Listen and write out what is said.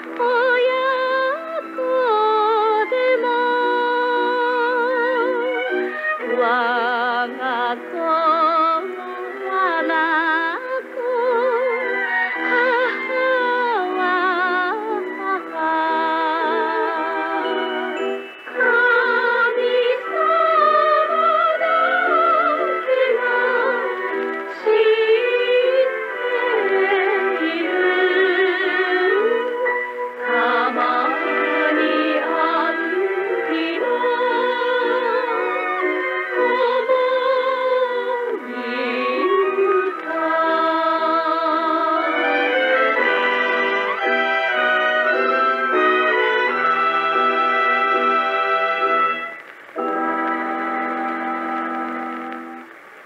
Oh, yeah.